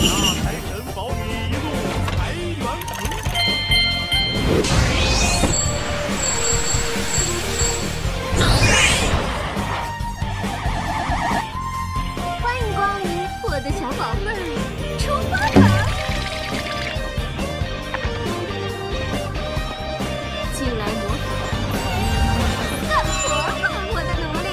大财神保你一路财源滚滚！欢迎光临，我的小宝儿，出发吧！进来魔法，干活吧，我的奴隶！